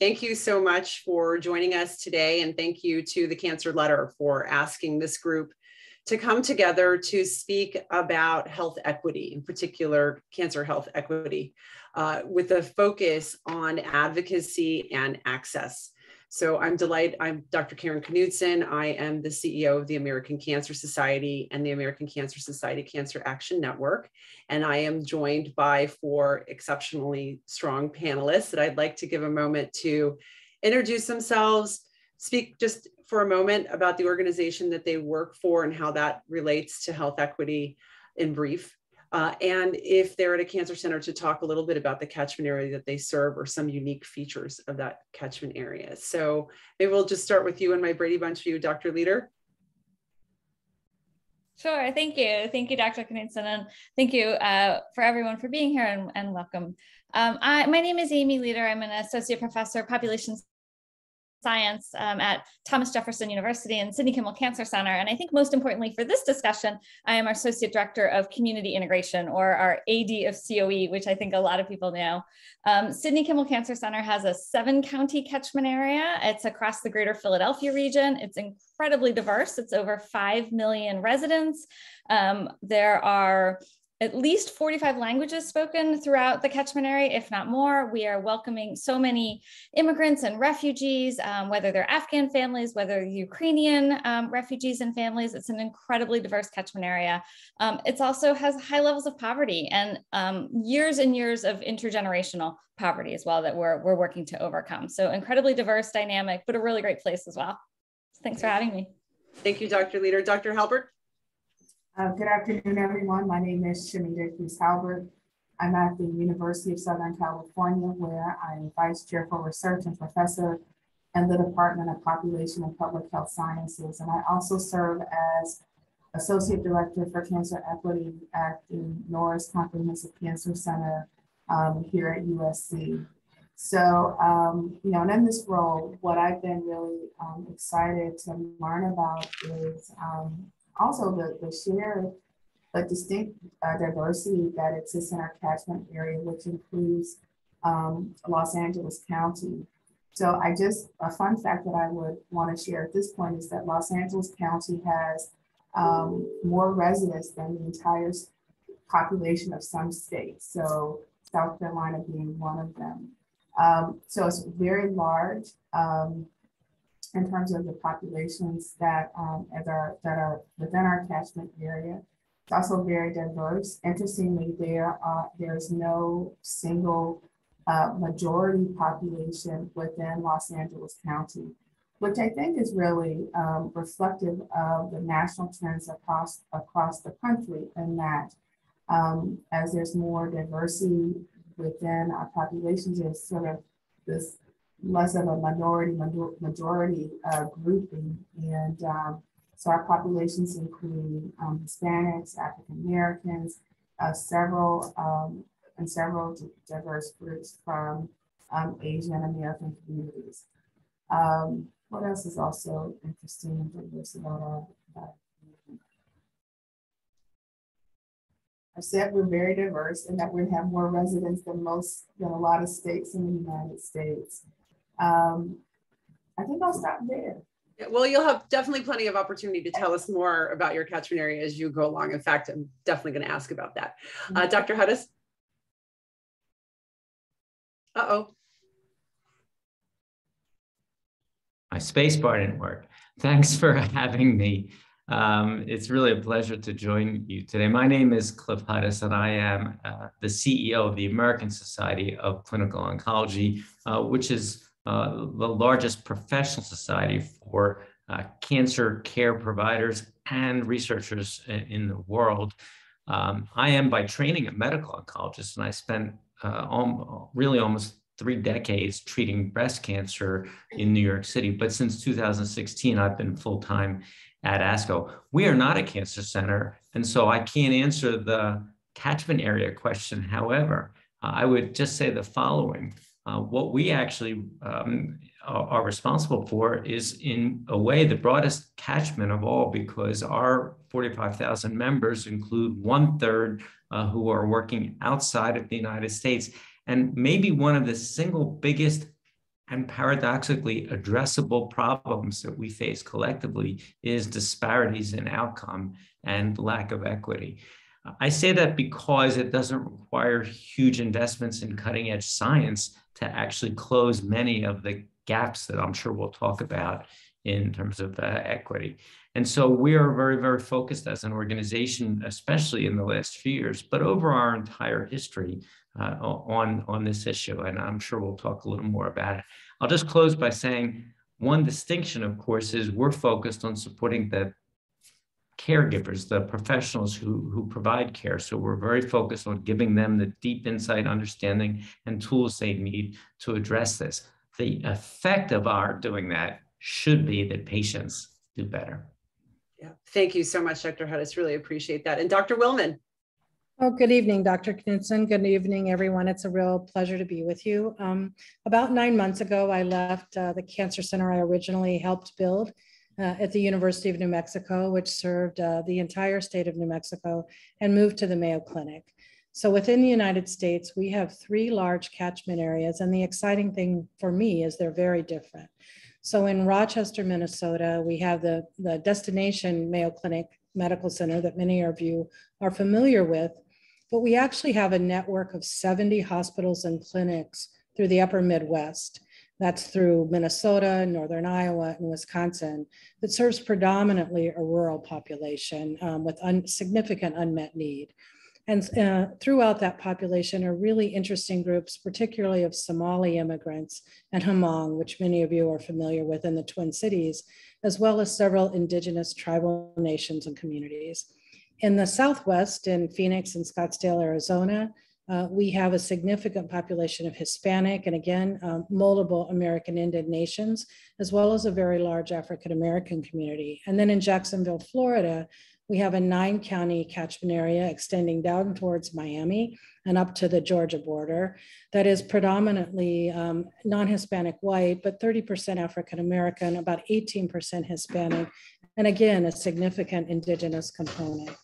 thank you so much for joining us today. And thank you to the Cancer Letter for asking this group to come together to speak about health equity, in particular, cancer health equity, uh, with a focus on advocacy and access. So I'm delighted. I'm Dr. Karen Knudsen. I am the CEO of the American Cancer Society and the American Cancer Society Cancer Action Network. And I am joined by four exceptionally strong panelists that I'd like to give a moment to introduce themselves, speak just for a moment about the organization that they work for and how that relates to health equity in brief. Uh, and if they're at a cancer center to talk a little bit about the catchment area that they serve or some unique features of that catchment area. So maybe we'll just start with you and my Brady Bunch view, Dr. Leader. Sure, thank you. Thank you, Dr. Knudsen, and thank you uh, for everyone for being here and, and welcome. Um, I, my name is Amy Leader. I'm an associate professor of population science um, at Thomas Jefferson University and Sidney Kimmel Cancer Center. And I think most importantly for this discussion, I am our Associate Director of Community Integration or our AD of COE, which I think a lot of people know. Um, Sidney Kimmel Cancer Center has a seven county catchment area. It's across the greater Philadelphia region. It's incredibly diverse. It's over 5 million residents. Um, there are at least 45 languages spoken throughout the catchment area, if not more. We are welcoming so many immigrants and refugees, um, whether they're Afghan families, whether Ukrainian um, refugees and families. It's an incredibly diverse catchment area. Um, it also has high levels of poverty and um, years and years of intergenerational poverty as well that we're, we're working to overcome. So incredibly diverse, dynamic, but a really great place as well. Thanks for having me. Thank you, Dr. Leader. Dr. Halbert? Uh, good afternoon, everyone. My name is Chanita Hughes Halbert. I'm at the University of Southern California, where I'm Vice Chair for Research and Professor in the Department of Population and Public Health Sciences. And I also serve as Associate Director for Cancer Equity at the Norris Comprehensive Cancer Center um, here at USC. So, um, you know, and in this role, what I've been really um, excited to learn about is um, also the, the shared but distinct uh, diversity that exists in our catchment area, which includes um, Los Angeles County. So I just, a fun fact that I would want to share at this point is that Los Angeles County has um, more residents than the entire population of some states. So South Carolina being one of them. Um, so it's very large. Um, in terms of the populations that um, as are that are within our catchment area. It's also very diverse. Interestingly, there are there's no single uh, majority population within Los Angeles County, which I think is really um, reflective of the national trends across across the country. In that, um, as there's more diversity within our populations, there's sort of this less of a minority majority uh, grouping. And um, so our populations include um, Hispanics, African Americans, uh, several um, and several diverse groups from um, Asian American communities. Um, what else is also interesting and diverse about our, our I said we're very diverse and that we have more residents than most, than a lot of states in the United States. Um, I think I'll stop there. Yeah, well, you'll have definitely plenty of opportunity to tell us more about your catchment area as you go along. In fact, I'm definitely going to ask about that. Uh, mm-hmm. Dr. Hudis? Uh-oh. My space bar didn't work. Thanks for having me. Um, it's really a pleasure to join you today. My name is Cliff Hudis, and I am uh, the CEO of the American Society of Clinical Oncology, uh, which is uh, the largest professional society for uh, cancer care providers and researchers in, in the world. Um, I am by training a medical oncologist, and I spent uh, al really almost three decades treating breast cancer in New York City. But since 2016, I've been full time at ASCO. We are not a cancer center, and so I can't answer the catchment area question. However, I would just say the following. Uh, what we actually um, are, are, responsible for is, in a way, the broadest catchment of all, because our 45,000 members include one third uh, who are working outside of the United States. And maybe one of the single biggest and paradoxically addressable problems that we face collectively is disparities in outcome and lack of equity. I say that because it doesn't require huge investments in cutting edge science to actually close many of the gaps that I'm sure we'll talk about in terms of uh, equity. And so we are very, very focused as an organization, especially in the last few years, but over our entire history uh, on, on this issue. And I'm sure we'll talk a little more about it. I'll just close by saying one distinction, of course, is we're focused on supporting the caregivers, the professionals who, who provide care. So we're very focused on giving them the deep insight, understanding, and tools they need to address this. The effect of our doing that should be that patients do better. Yeah, thank you so much, Dr. Hudis. Really appreciate that. And Dr. Willman. Oh, good evening, Dr. Knudsen. Good evening, everyone. It's a real pleasure to be with you. Um, about nine months ago, I left uh, the cancer center I originally helped build uh, at the University of New Mexico, which served uh, the entire state of New Mexico, and moved to the Mayo Clinic. So within the United States, we have three large catchment areas. And the exciting thing for me is they're very different. So in Rochester, Minnesota, we have the, the destination Mayo Clinic Medical Center that many of you are familiar with, but we actually have a network of 70 hospitals and clinics through the upper Midwest. That's through Minnesota, Northern Iowa, and Wisconsin that serves predominantly a rural population um, with un significant unmet need. And uh, throughout that population are really interesting groups, particularly of Somali immigrants and Hmong, which many of you are familiar with in the Twin Cities, as well as several indigenous tribal nations and communities. In the Southwest, in Phoenix and Scottsdale, Arizona, uh, we have a significant population of Hispanic and again, um, multiple American Indian nations, as well as a very large African American community. And then in Jacksonville, Florida, we have a nine county catchment area extending down towards Miami and up to the Georgia border that is predominantly um, non Hispanic white, but 30% African American, about 18% Hispanic, and again, a significant indigenous component.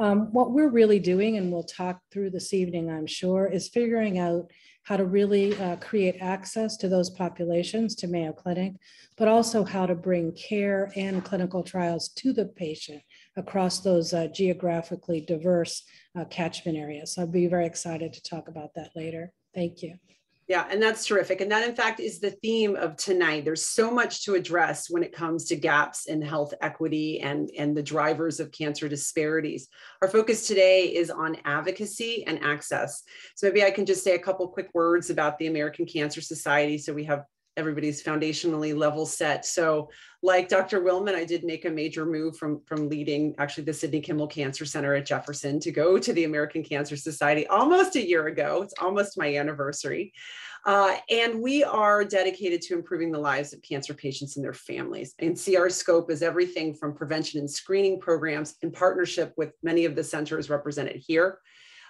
Um, what we're really doing, and we'll talk through this evening, I'm sure, is figuring out how to really uh, create access to those populations to Mayo Clinic, but also how to bring care and clinical trials to the patient across those uh, geographically diverse uh, catchment areas. So I'd be very excited to talk about that later. Thank you. Yeah, and that's terrific. And that, in fact, is the theme of tonight. There's so much to address when it comes to gaps in health equity and, and the drivers of cancer disparities. Our focus today is on advocacy and access. So maybe I can just say a couple quick words about the American Cancer Society so we have everybody's foundationally level set. So like Dr. Willman, I did make a major move from, from leading actually the Sidney Kimmel Cancer Center at Jefferson to go to the American Cancer Society almost a year ago. It's almost my anniversary. Uh, and we are dedicated to improving the lives of cancer patients and their families. And see our scope is everything from prevention and screening programs in partnership with many of the centers represented here,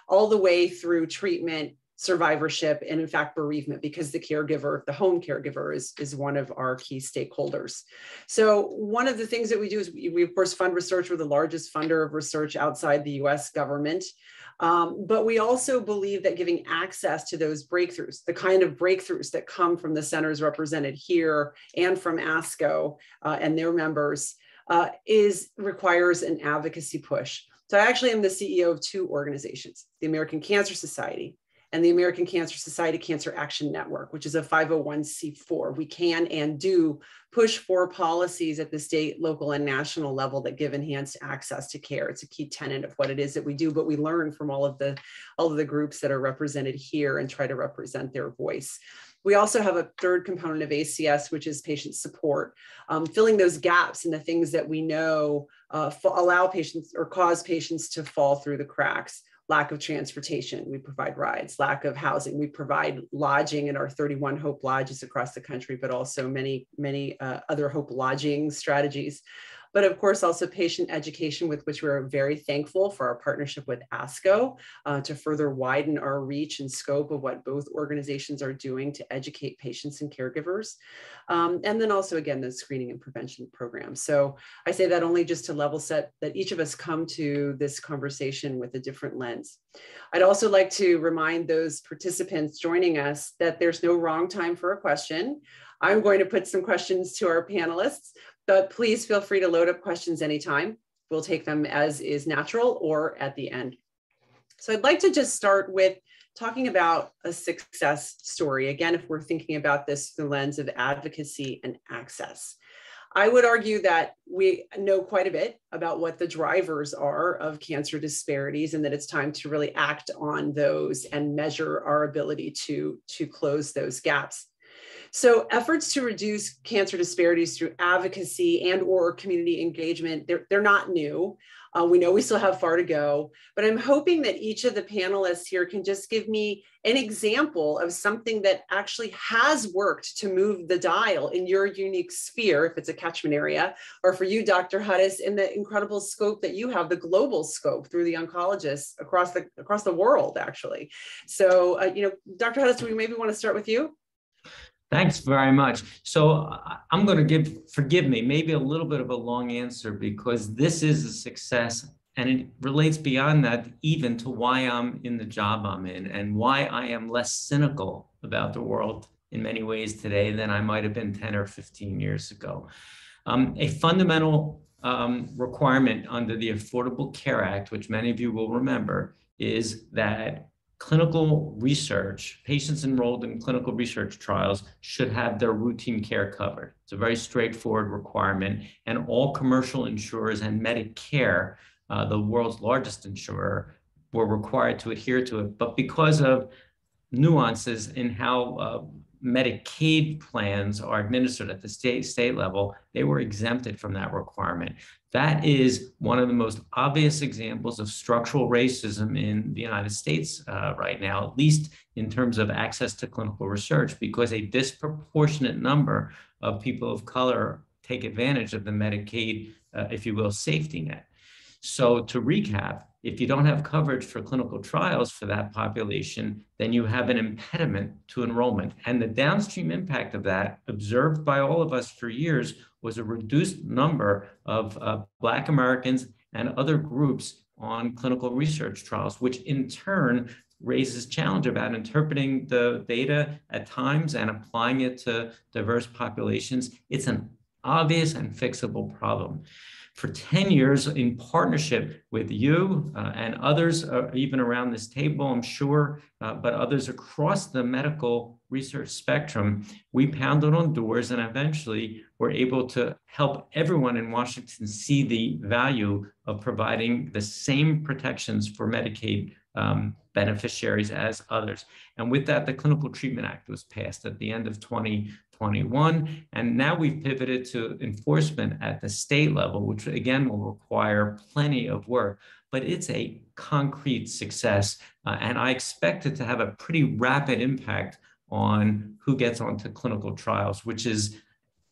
all the way through treatment survivorship and in fact bereavement because the caregiver the home caregiver is, is one of our key stakeholders. So one of the things that we do is we, we of course fund research. We're the largest funder of research outside the us government. Um, but we also believe that giving access to those breakthroughs the kind of breakthroughs that come from the centers represented here and from asco uh, and their members uh, is requires an advocacy push. So I actually am the CEO of two organizations, the American Cancer Society and the American Cancer Society Cancer Action Network, which is a 501c4. We can and do push for policies at the state, local, and national level that give enhanced access to care. It's a key tenet of what it is that we do, but we learn from all of the all of the groups that are represented here and try to represent their voice. We also have a third component of ACS, which is patient support, um, filling those gaps in the things that we know uh, allow patients or cause patients to fall through the cracks lack of transportation, we provide rides, lack of housing, we provide lodging in our 31 Hope Lodges across the country, but also many, many uh, other Hope lodging strategies. But of course also patient education with which we're very thankful for our partnership with ASCO uh, to further widen our reach and scope of what both organizations are doing to educate patients and caregivers. Um, and then also again, the screening and prevention program. So I say that only just to level set that each of us come to this conversation with a different lens. I'd also like to remind those participants joining us that there's no wrong time for a question. I'm going to put some questions to our panelists, but please feel free to load up questions anytime. We'll take them as is natural or at the end. So I'd like to just start with talking about a success story. Again, if we're thinking about this through the lens of advocacy and access. I would argue that we know quite a bit about what the drivers are of cancer disparities and that it's time to really act on those and measure our ability to, to close those gaps. So efforts to reduce cancer disparities through advocacy and or community engagement, they're, they're not new. Uh, we know we still have far to go, but I'm hoping that each of the panelists here can just give me an example of something that actually has worked to move the dial in your unique sphere, if it's a catchment area, or for you, Dr. Hudis, in the incredible scope that you have, the global scope through the oncologists across the across the world, actually. So, uh, you know, Dr. Hudis, we maybe want to start with you? Thanks very much. So I'm going to give, forgive me, maybe a little bit of a long answer because this is a success and it relates beyond that even to why I'm in the job I'm in and why I am less cynical about the world in many ways today than I might have been 10 or 15 years ago. Um, a fundamental um, requirement under the Affordable Care Act, which many of you will remember, is that clinical research, patients enrolled in clinical research trials should have their routine care covered. It's a very straightforward requirement, and all commercial insurers and Medicare, uh, the world's largest insurer, were required to adhere to it. But because of nuances in how uh, Medicaid plans are administered at the state state level, they were exempted from that requirement. That is one of the most obvious examples of structural racism in the United States uh, right now, at least in terms of access to clinical research, because a disproportionate number of people of color take advantage of the Medicaid, uh, if you will, safety net. So to recap, if you don't have coverage for clinical trials for that population, then you have an impediment to enrollment. And the downstream impact of that, observed by all of us for years, was a reduced number of uh, Black Americans and other groups on clinical research trials, which in turn raises challenge about interpreting the data at times and applying it to diverse populations. It's an obvious and fixable problem for 10 years in partnership with you uh, and others, uh, even around this table, I'm sure, uh, but others across the medical research spectrum, we pounded on doors and eventually were able to help everyone in Washington see the value of providing the same protections for Medicaid um, beneficiaries as others. And with that, the Clinical Treatment Act was passed at the end of 2021. And now we've pivoted to enforcement at the state level, which again will require plenty of work, but it's a concrete success. Uh, and I expect it to have a pretty rapid impact on who gets onto clinical trials, which is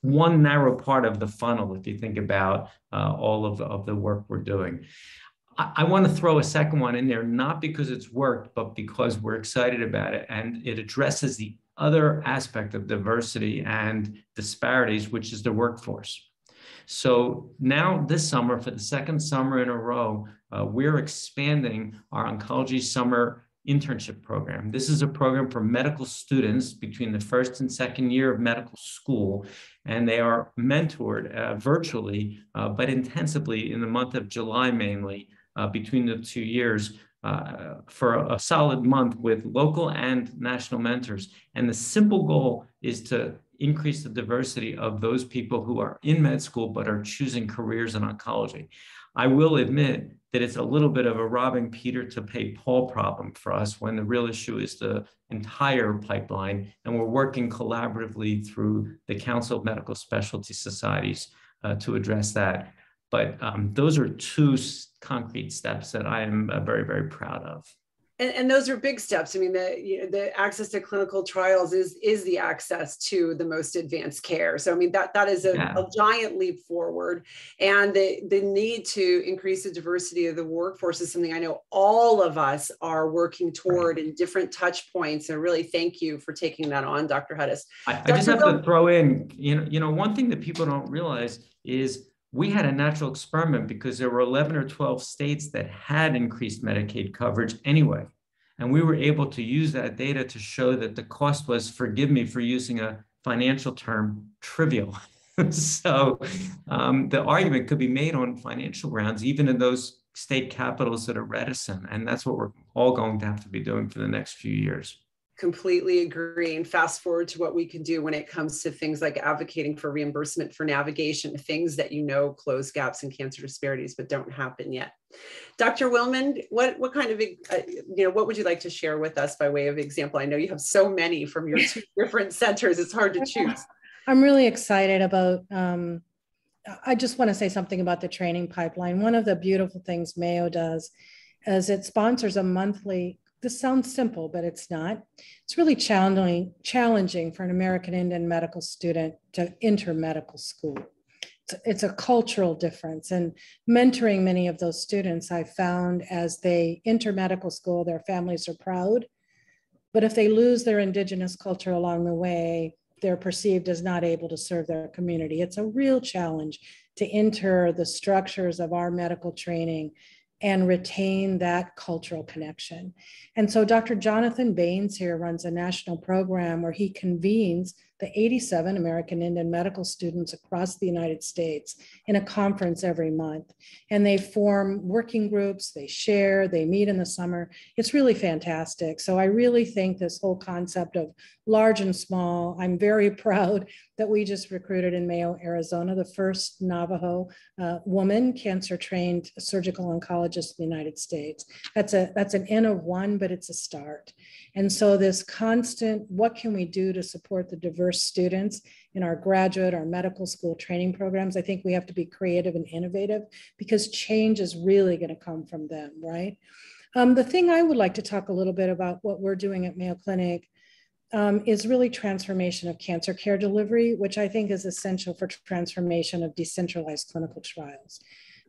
one narrow part of the funnel if you think about uh, all of, of the work we're doing. I, want to throw a second one in there, not because it's worked, but because we're excited about it. And it addresses the other aspect of diversity and disparities, which is the workforce. So now this summer, for the second summer in a row, uh, we're expanding our oncology summer internship program. This is a program for medical students between the first and second year of medical school, and they are mentored uh, virtually, uh, but intensively in the month of July mainly, between the two years uh, for a solid month with local and national mentors. And the simple goal is to increase the diversity of those people who are in med school but are choosing careers in oncology. I will admit that it's a little bit of a robbing Peter to pay Paul problem for us when the real issue is the entire pipeline. And we're working collaboratively through the Council of Medical Specialty Societies uh, to address that. But um, those are two concrete steps that I am uh, very, very proud of. and, and those are big steps. I mean, the you know, the access to clinical trials is is the access to the most advanced care. So I mean that that is a, yeah. a giant leap forward, and the the need to increase the diversity of the workforce is something I know all of us are working toward right. in different touch points. And really, thank you for taking that on, Dr. Hudis. I, I just have Bill- to throw in, you know, you know, one thing that people don't realize is we had a natural experiment because there were 11 or 12 states that had increased Medicaid coverage anyway. And we were able to use that data to show that the cost was, forgive me for using a financial term, trivial. so um, the argument could be made on financial grounds, even in those state capitals that are reticent. And that's what we're all going to have to be doing for the next few years completely agree and fast forward to what we can do when it comes to things like advocating for reimbursement for navigation things that you know close gaps in cancer disparities but don't happen yet. Dr willman what what kind of uh, you know what would you like to share with us by way of example? I know you have so many from your two different centers it's hard to choose. I'm really excited about um, i just want to say something about the training pipeline. One of the beautiful things mayo does is it sponsors a monthly this sounds simple, but it's not. It's really challenging, challenging for an American Indian medical student to enter medical school. It's, it's a cultural difference. And mentoring many of those students, I found as they enter medical school, their families are proud. But if they lose their Indigenous culture along the way, they're perceived as not able to serve their community. It's a real challenge to enter the structures of our medical training and retain that cultural connection. And so Dr. Jonathan Baines here runs a national program where he convenes the 87 American Indian medical students across the United States in a conference every month. And they form working groups, they share, they meet in the summer. It's really fantastic. So I really think this whole concept of large and small, I'm very proud that we just recruited in Mayo, Arizona, the first Navajo uh, woman cancer trained surgical oncologist in the United States. That's a that's an N of one, but it's a start. And so this constant, what can we do to support the diverse students in our graduate, our medical school training programs? I think we have to be creative and innovative because change is really going to come from them, right? Um, the thing I would like to talk a little bit about what we're doing at Mayo Clinic um, is really transformation of cancer care delivery, which I think is essential for transformation of decentralized clinical trials.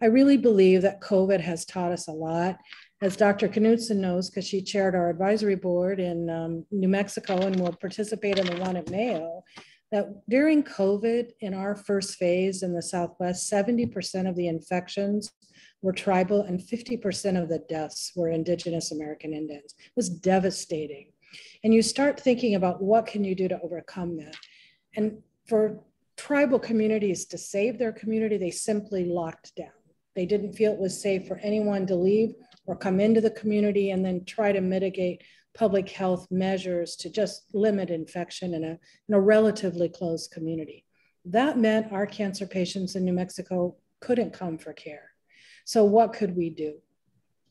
I really believe that COVID has taught us a lot. As Dr. Knudsen knows, because she chaired our advisory board in um, New Mexico and will participate in the one at Mayo, that during COVID in our first phase in the Southwest, 70% of the infections were tribal and 50% of the deaths were Indigenous American Indians. It was devastating and you start thinking about what can you do to overcome that and for tribal communities to save their community they simply locked down they didn't feel it was safe for anyone to leave or come into the community and then try to mitigate public health measures to just limit infection in a, in a relatively closed community. That meant our cancer patients in new mexico couldn't come for care. So what could we do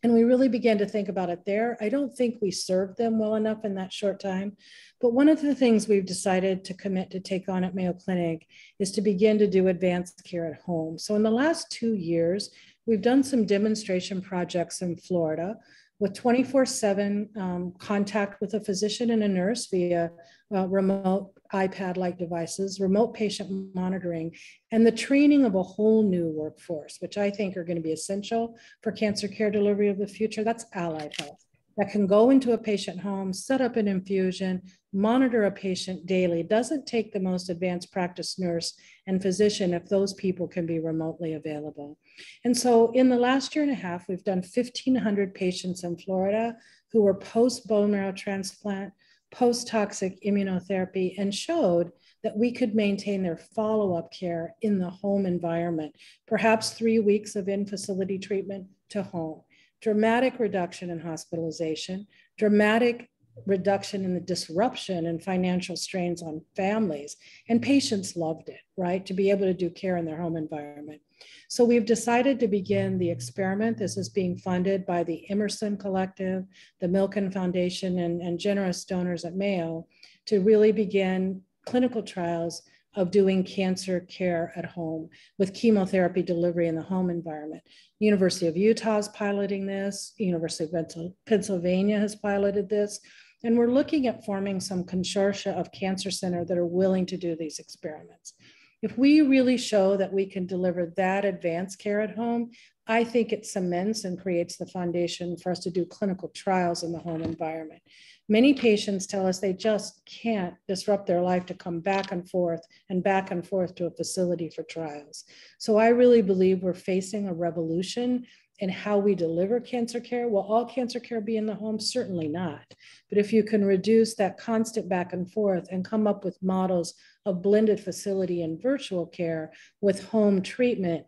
and we really began to think about it there. I don't think we served them well enough in that short time. But one of the things we've decided to commit to take on at Mayo Clinic is to begin to do advanced care at home. So in the last two years, we've done some demonstration projects in Florida with 24 7 um, contact with a physician and a nurse via uh, remote iPad like devices, remote patient monitoring, and the training of a whole new workforce, which I think are going to be essential for cancer care delivery of the future. That's allied health that can go into a patient home, set up an infusion, monitor a patient daily. Doesn't take the most advanced practice nurse and physician if those people can be remotely available. And so in the last year and a half, we've done 1,500 patients in Florida who were post bone marrow transplant, post toxic immunotherapy, and showed that we could maintain their follow up care in the home environment, perhaps three weeks of in facility treatment to home dramatic reduction in hospitalization, dramatic reduction in the disruption and financial strains on families. And patients loved it, right? To be able to do care in their home environment. So we've decided to begin the experiment. This is being funded by the Emerson Collective, the Milken Foundation, and, and generous donors at Mayo to really begin clinical trials of doing cancer care at home with chemotherapy delivery in the home environment. University of Utah is piloting this. University of Pennsylvania has piloted this. And we're looking at forming some consortia of cancer center that are willing to do these experiments. If we really show that we can deliver that advanced care at home, I think it cements and creates the foundation for us to do clinical trials in the home environment. Many patients tell us they just can't disrupt their life to come back and forth and back and forth to a facility for trials. So I really believe we're facing a revolution in how we deliver cancer care. Will all cancer care be in the home? Certainly not. But if you can reduce that constant back and forth and come up with models of blended facility and virtual care with home treatment,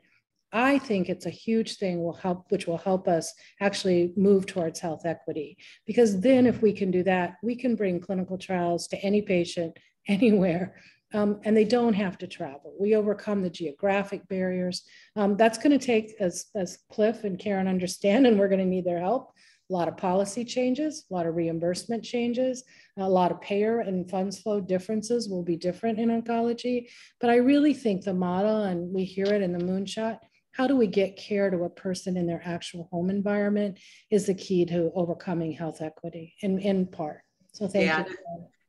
I think it's a huge thing will help, which will help us actually move towards health equity. Because then if we can do that, we can bring clinical trials to any patient anywhere um, and they don't have to travel. We overcome the geographic barriers. Um, that's going to take, as, as Cliff and Karen understand, and we're going to need their help, a lot of policy changes, a lot of reimbursement changes, a lot of payer and funds flow differences will be different in oncology. But I really think the model, and we hear it in the moonshot, how do we get care to a person in their actual home environment is the key to overcoming health equity in, in part. So thank yeah. you.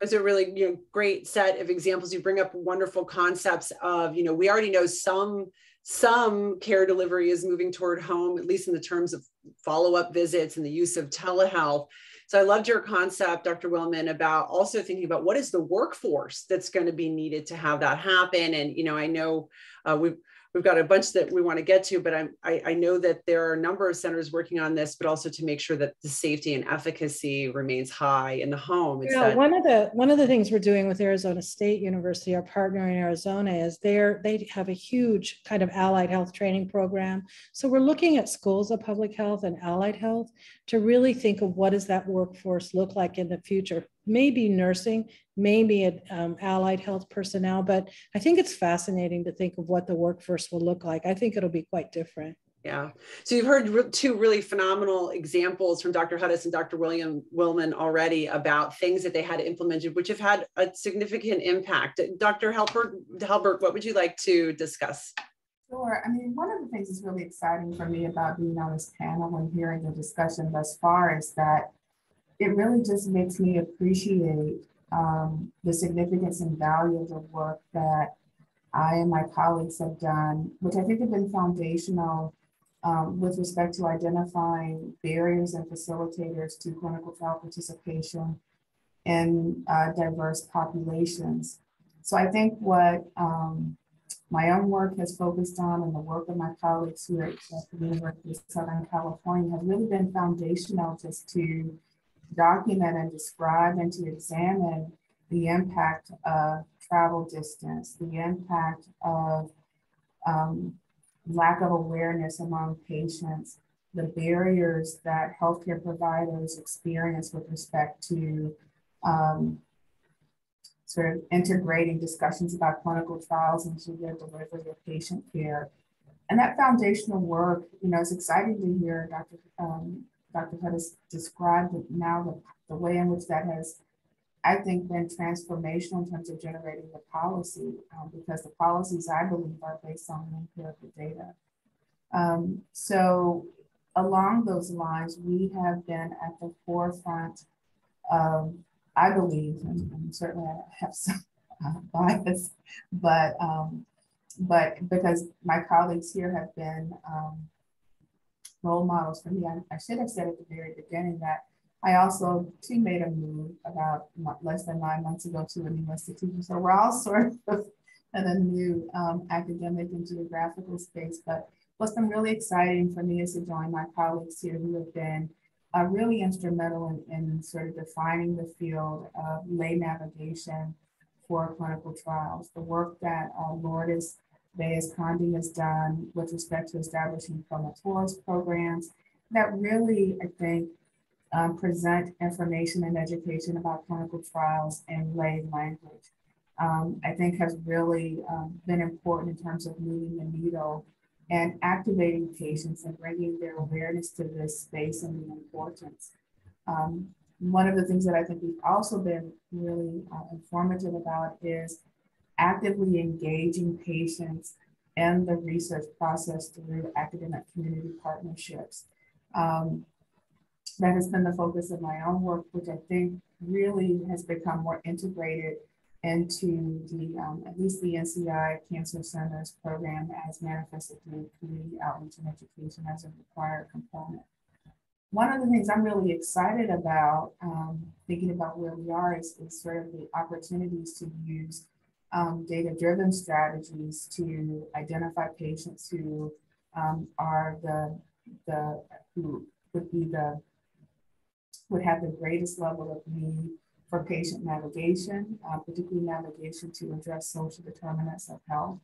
It's a really you know great set of examples. You bring up wonderful concepts of you know we already know some some care delivery is moving toward home, at least in the terms of follow up visits and the use of telehealth. So I loved your concept, Dr. Willman, about also thinking about what is the workforce that's going to be needed to have that happen. And you know, I know uh, we've we've got a bunch that we want to get to, but I'm, I, I know that there are a number of centers working on this, but also to make sure that the safety and efficacy remains high in the home. yeah, that- one of the one of the things we're doing with Arizona State University, our partner in Arizona, is they're they have a huge kind of allied health training program. So we're looking at schools of public health and allied health to really think of what does that workforce look like in the future maybe nursing, maybe um, allied health personnel, but I think it's fascinating to think of what the workforce will look like. I think it'll be quite different. Yeah. So you've heard two really phenomenal examples from Dr. Hudis and Dr. William Willman already about things that they had implemented, which have had a significant impact. Dr. Halbert, Halbert what would you like to discuss? Sure. I mean, one of the things that's really exciting for me about being on this panel and hearing the discussion thus far is that it really just makes me appreciate um, the significance and value of the work that I and my colleagues have done, which I think have been foundational um, with respect to identifying barriers and facilitators to clinical trial participation in uh, diverse populations. So I think what um, my own work has focused on and the work of my colleagues here at the University of Southern California has really been foundational just to document and describe and to examine the impact of travel distance, the impact of um, lack of awareness among patients, the barriers that healthcare providers experience with respect to um, sort of integrating discussions about clinical trials into their delivery of patient care. And that foundational work, you know, it's exciting to hear Dr. Um, Dr. Hutt has described now the, the way in which that has, I think, been transformational in terms of generating the policy, um, because the policies I believe are based on empirical data. Um, so along those lines, we have been at the forefront of, I believe, and, and certainly I have some uh, bias, but um, but because my colleagues here have been um, role models for me. I, I should have said at the very beginning that I also too made a move about less than nine months ago to a new institution. So we're all sort of in a new um, academic and geographical space. But what's been really exciting for me is to join my colleagues here who have been uh, really instrumental in, in sort of defining the field of lay navigation for clinical trials. The work that uh, Lourdes Baezconde has done with respect to establishing promotores programs that really, I think, um, present information and education about clinical trials in lay language. Um, I think has really um, been important in terms of moving the needle and activating patients and bringing their awareness to this space and the importance. Um, one of the things that I think we've also been really uh, informative about is actively engaging patients and the research process through academic community partnerships. Um, that has been the focus of my own work, which I think really has become more integrated into the, um, at least the NCI Cancer Centers program as manifested through community outreach and education as a required component. One of the things I'm really excited about, um, thinking about where we are, is, is sort of the opportunities to use um, data-driven strategies to identify patients who um, are the, the, who would be the, would have the greatest level of need for patient navigation, uh, particularly navigation to address social determinants of health.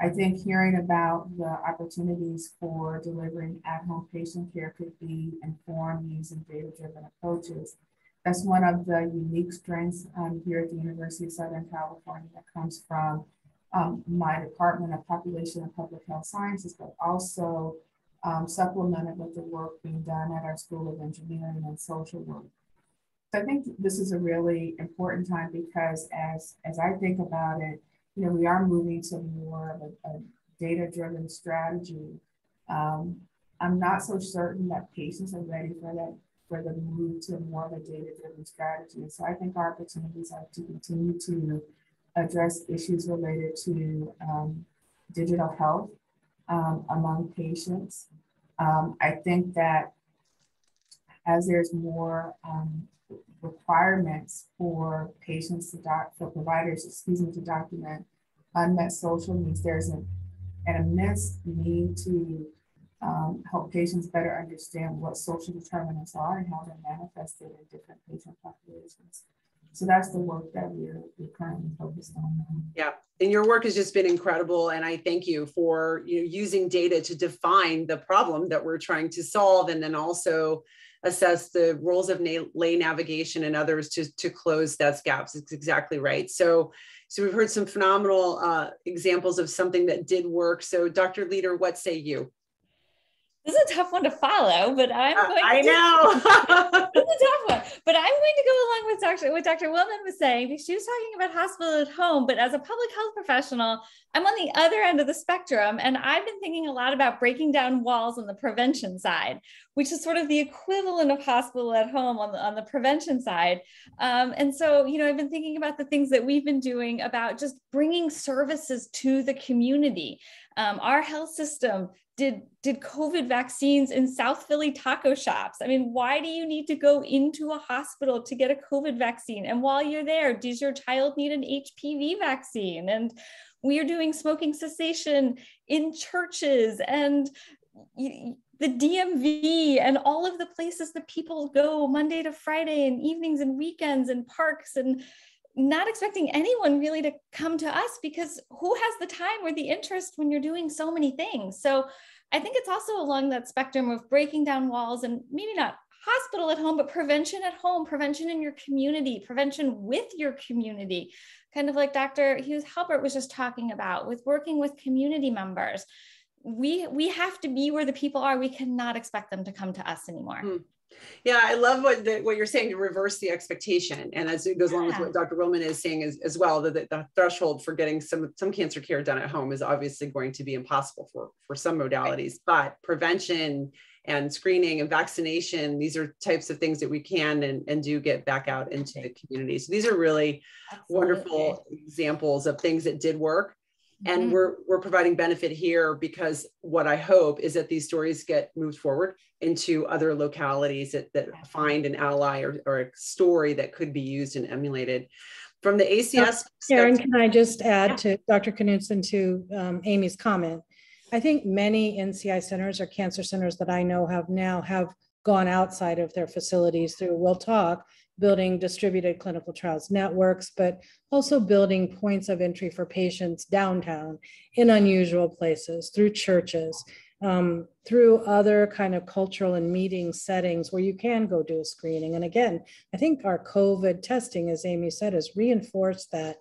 I think hearing about the opportunities for delivering at-home patient care could be informed using data-driven approaches. That's one of the unique strengths um, here at the University of Southern California that comes from um, my Department of Population and Public Health Sciences, but also um, supplemented with the work being done at our School of Engineering and Social Work. So I think this is a really important time because as, as I think about it, you know, we are moving to more of a, a data-driven strategy. Um, I'm not so certain that patients are ready for that, for the move to more of a data-driven strategy. so I think our opportunities are to continue to address issues related to um, digital health um, among patients. Um, I think that as there's more um, requirements for patients to doc, for providers, excuse me, to document unmet social needs. There's an, an immense need to um, help patients better understand what social determinants are and how they're manifested in different patient populations. So that's the work that we're, we're currently focused on. Now. Yeah, and your work has just been incredible, and I thank you for you know using data to define the problem that we're trying to solve, and then also assess the roles of na lay navigation and others to, to close those gaps. It's exactly right. So, so we've heard some phenomenal uh, examples of something that did work. So Dr. Leader, what say you? This is a tough one to follow, but I'm uh, going. I to, know. this is a tough one, but I'm going to go along with Dr. what Dr. Willman was saying because she was talking about hospital at home. But as a public health professional, I'm on the other end of the spectrum, and I've been thinking a lot about breaking down walls on the prevention side, which is sort of the equivalent of hospital at home on the on the prevention side. Um, and so, you know, I've been thinking about the things that we've been doing about just bringing services to the community. Um, our health system did did covid vaccines in south philly taco shops. I mean why do you need to go into a hospital to get a covid vaccine? And while you're there does your child need an hpv vaccine? And we are doing smoking cessation in churches and the DMV and all of the places that people go Monday to Friday and evenings and weekends and parks and not expecting anyone really to come to us because who has the time or the interest when you're doing so many things? So I think it's also along that spectrum of breaking down walls and maybe not hospital at home, but prevention at home, prevention in your community, prevention with your community, kind of like Dr. Hughes Halbert was just talking about with working with community members. We we have to be where the people are. We cannot expect them to come to us anymore. Mm. Yeah, I love what the, what you're saying to reverse the expectation, and as it goes yeah. along with what Dr. Willman is saying as, as well, that the, the, threshold for getting some some cancer care done at home is obviously going to be impossible for for some modalities, but prevention and screening and vaccination these are types of things that we can and, and do get back out into the community so these are really Absolutely. wonderful examples of things that did work and mm-hmm. we're we're providing benefit here because what i hope is that these stories get moved forward into other localities that, that find an ally or, or a story that could be used and emulated from the acs Karen, can i just add yeah. to dr knudsen to um, amy's comment i think many nci centers or cancer centers that i know have now have gone outside of their facilities through we'll talk building distributed clinical trials networks, but also building points of entry for patients downtown in unusual places through churches, um, through other kind of cultural and meeting settings where you can go do a screening. And again, I think our COVID testing, as Amy said, has reinforced that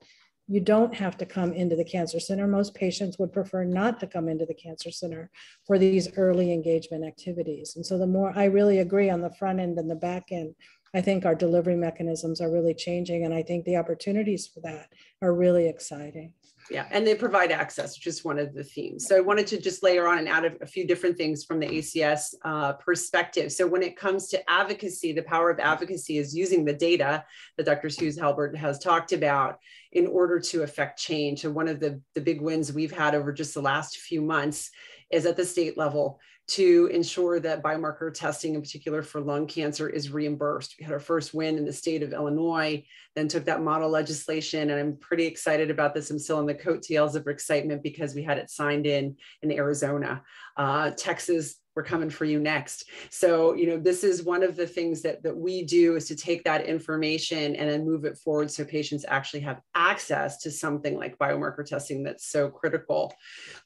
you don't have to come into the cancer center. Most patients would prefer not to come into the cancer center for these early engagement activities. And so the more I really agree on the front end and the back end I think our delivery mechanisms are really changing. And I think the opportunities for that are really exciting. Yeah, and they provide access, which is one of the themes. So I wanted to just layer on and add a, few different things from the ACS uh, perspective. So when it comes to advocacy, the power of advocacy is using the data that Dr. Hughes Halbert has talked about in order to affect change. And one of the, the big wins we've had over just the last few months is at the state level to ensure that biomarker testing, in particular for lung cancer, is reimbursed. We had our first win in the state of Illinois, then took that model legislation, and I'm pretty excited about this. I'm still in the coattails of excitement because we had it signed in in Arizona. Uh, Texas, we're coming for you next. So, you know, this is one of the things that, that we do is to take that information and then move it forward so patients actually have access to something like biomarker testing that's so critical.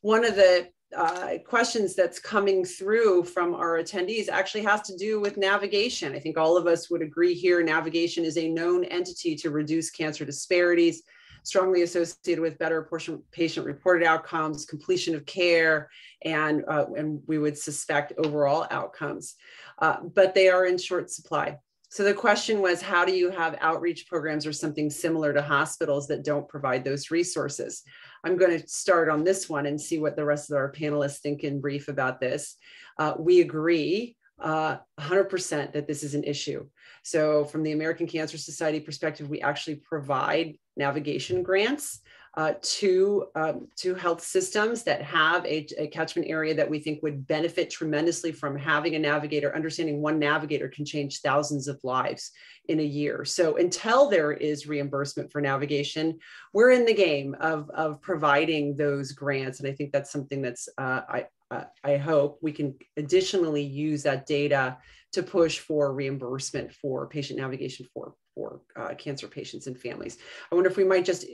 One of the uh, questions that's coming through from our attendees actually has to do with navigation. I think all of us would agree here navigation is a known entity to reduce cancer disparities, strongly associated with better patient reported outcomes, completion of care, and, uh, and we would suspect overall outcomes. Uh, but they are in short supply. So the question was, how do you have outreach programs or something similar to hospitals that don't provide those resources? I'm going to start on this one and see what the rest of our panelists think in brief about this. Uh, we agree uh, 100% that this is an issue. So from the American Cancer Society perspective, we actually provide navigation grants uh, to, um, to health systems that have a, a, catchment area that we think would benefit tremendously from having a navigator. Understanding one navigator can change thousands of lives in a year. So until there is reimbursement for navigation, we're in the game of, of providing those grants. And I think that's something that's, uh, I, uh, I hope we can additionally use that data to push for reimbursement for patient navigation for for uh, cancer patients and families. I wonder if we might just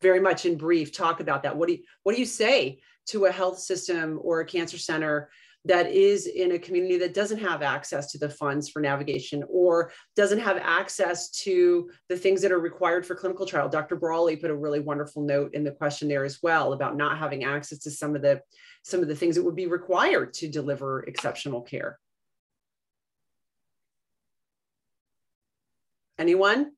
very much in brief talk about that. What do you, what do you say to a health system or a cancer center that is in a community that doesn't have access to the funds for navigation or doesn't have access to the things that are required for clinical trial. Dr. Brawley put a really wonderful note in the question there as well about not having access to some of the some of the things that would be required to deliver exceptional care. Anyone?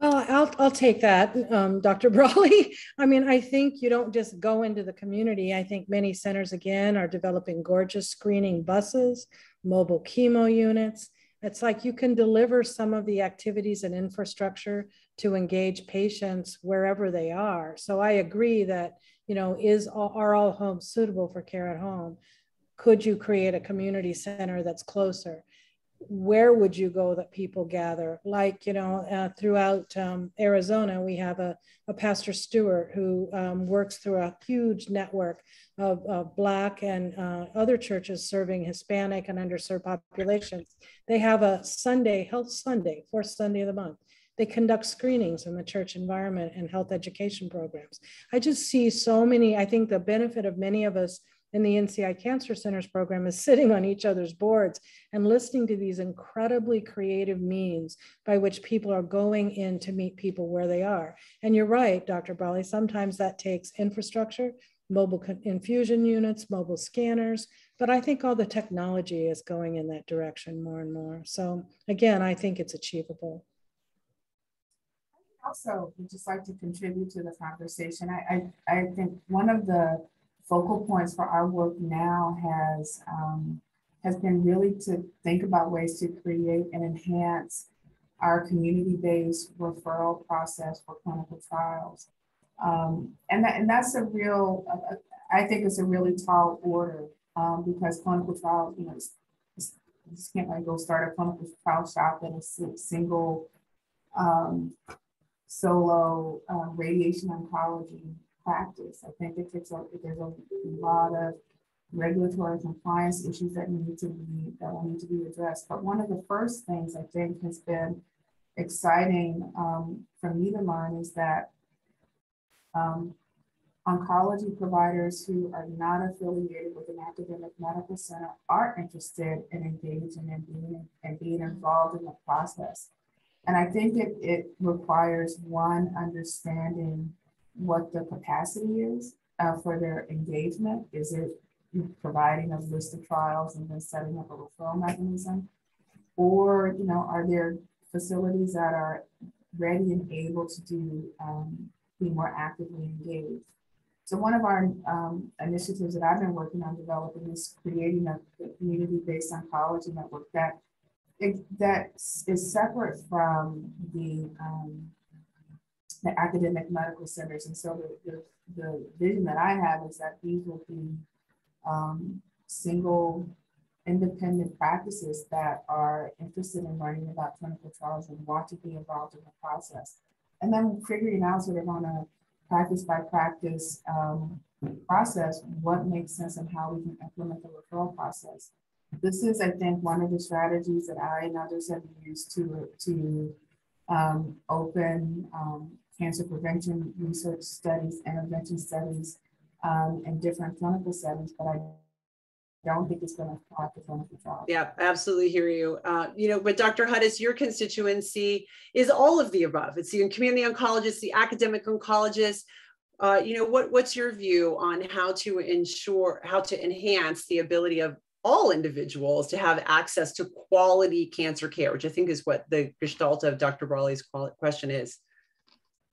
Well, I'll, I'll take that, um, Dr. Brawley. I mean, I think you don't just go into the community. I think many centers, again, are developing gorgeous screening buses, mobile chemo units. It's like you can deliver some of the activities and infrastructure to engage patients wherever they are. So I agree that, you know, is are all homes suitable for care at home? Could you create a community center that's closer? Where would you go that people gather? Like, you know, uh, throughout um, Arizona, we have a, a Pastor Stewart who um, works through a huge network of, of Black and uh, other churches serving Hispanic and underserved populations. They have a Sunday, Health Sunday, fourth Sunday of the month. They conduct screenings in the church environment and health education programs. I just see so many, I think the benefit of many of us in the NCI Cancer Centers program is sitting on each other's boards and listening to these incredibly creative means by which people are going in to meet people where they are. And you're right, Dr. Brawley, sometimes that takes infrastructure, mobile infusion units, mobile scanners, but I think all the technology is going in that direction more and more. So again, I think it's achievable. Also, would just like to contribute to the conversation. I, I, I think one of the focal points for our work now has um, has been really to think about ways to create and enhance our community-based referral process for clinical trials. Um, and, that, and that's a real, uh, I think it's a really tall order um, because clinical trials, you know, it's, you can't like go start a clinical trial shop in a single um, solo uh, radiation oncology practice. I think it takes a, there's a lot of regulatory compliance issues that need to be that will need to be addressed. But one of the first things I think has been exciting um, for me to learn is that um, oncology providers who are not affiliated with an academic medical center are interested in engaging and being and being involved in the process. And I think it, it requires one understanding what the capacity is uh, for their engagement. Is it providing a list of trials and then setting up a referral mechanism? Or, you know, are there facilities that are ready and able to do, um, be more actively engaged? So one of our um, initiatives that I've been working on developing is creating a community-based oncology network that it, that is separate from the um, the academic medical centers. And so the, the, the, vision that I have is that these will be um, single independent practices that are interested in learning about clinical trials and want to be involved in the process. And then figuring out sort of on a practice by practice um, process, what makes sense and how we can implement the referral process. This is, I think, one of the strategies that I and others have used to, to um, open um, cancer prevention research studies, intervention studies, um, in different clinical settings, but I don't think it's going to apply to clinical. Yeah, absolutely hear you. Uh, you know, but Dr. Hudis, your constituency is all of the above. It's the community oncologist, the academic oncologist. Uh, you know, what what's your view on how to ensure, how to enhance the ability of all individuals to have access to quality cancer care, which I think is what the gestalt of Dr. Brawley's question is.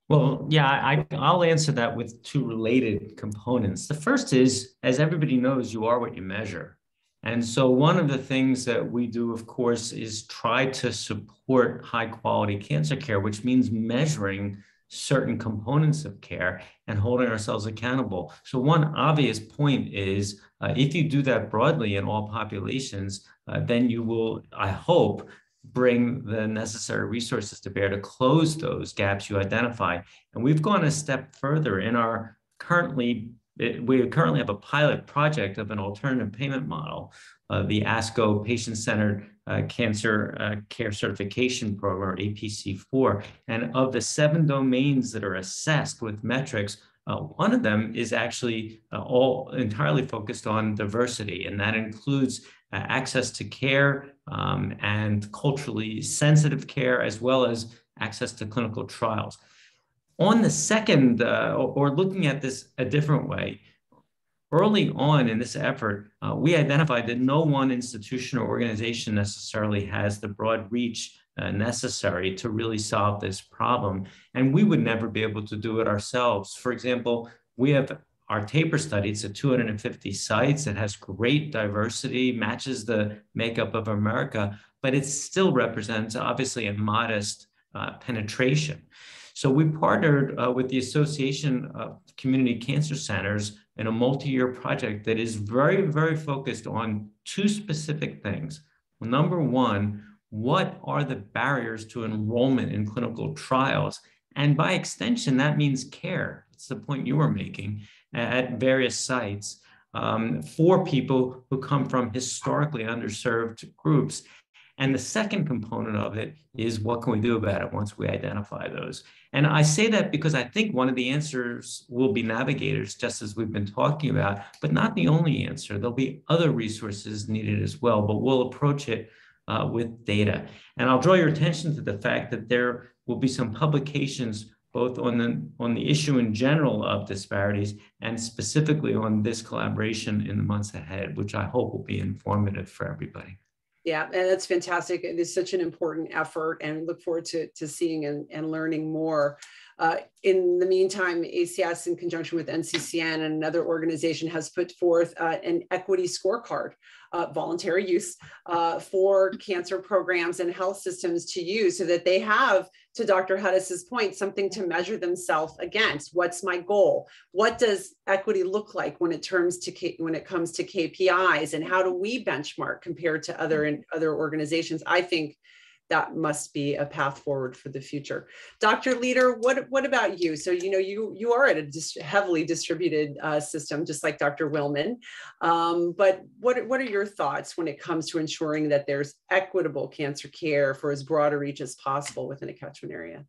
Well, yeah, I, I'll answer that with two related components. The first is, as everybody knows, you are what you measure. And so one of the things that we do, of course, is try to support high quality cancer care, which means measuring certain components of care and holding ourselves accountable. So one obvious point is uh, if you do that broadly in all populations, uh, then you will, I hope, bring the necessary resources to bear to close those gaps you identify. And we've gone a step further in our currently, we currently have a pilot project of an alternative payment model, uh, the ASCO Patient-Centered uh, Cancer uh, Care Certification Program, or APC4. And of the seven domains that are assessed with metrics, uh, one of them is actually uh, all entirely focused on diversity, and that includes access to care um, and culturally sensitive care, as well as access to clinical trials. On the second, uh, or looking at this a different way, early on in this effort, uh, we identified that no one institution or organization necessarily has the broad reach uh, necessary to really solve this problem. And we would never be able to do it ourselves. For example, we have our TAPUR study, it's at 250 sites. It has great diversity, matches the makeup of America, but it still represents obviously a modest uh, penetration. So we partnered uh, with the Association of Community Cancer Centers in a multi-year project that is very, very focused on two specific things. Number one, what are the barriers to enrollment in clinical trials? And by extension, that means care. It's the point you were making at various sites um, for people who come from historically underserved groups. And the second component of it is what can we do about it once we identify those? And I say that because I think one of the answers will be navigators, just as we've been talking about, but not the only answer. There'll be other resources needed as well, but we'll approach it uh, with data. And I'll draw your attention to the fact that there will be some publications both on the, on the issue in general of disparities and specifically on this collaboration in the months ahead, which I hope will be informative for everybody. Yeah, and that's fantastic. It is such an important effort and look forward to, to seeing and, and learning more. Uh, in the meantime, ACS, in conjunction with NCCN and another organization, has put forth uh, an equity scorecard, uh, voluntary use uh, for cancer programs and health systems to use so that they have, to Dr. Hudis's point, something to measure themselves against. What's my goal? What does equity look like when it terms to K when it comes to KPIs, and how do we benchmark compared to other other organizations? I think that must be a path forward for the future. Dr. Leader, what, what about you? So, you know, you, you are at a dis heavily distributed uh, system, just like Dr. Willman. Um, but what, what are your thoughts when it comes to ensuring that there's equitable cancer care for as broad a reach as possible within a catchment area?